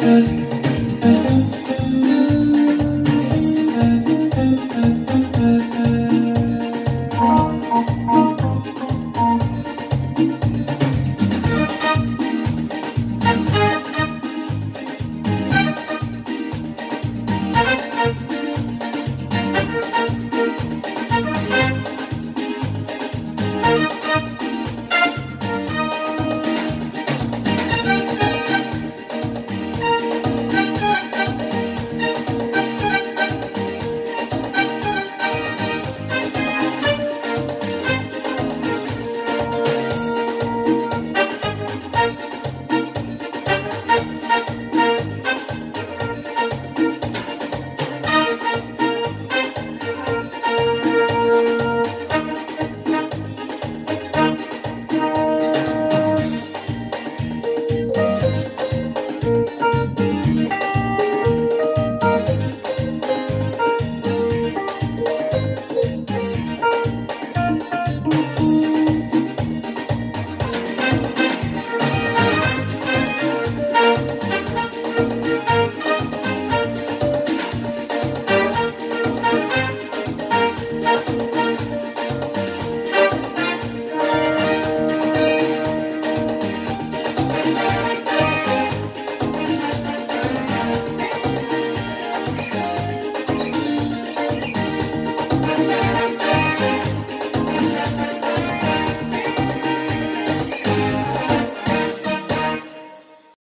good.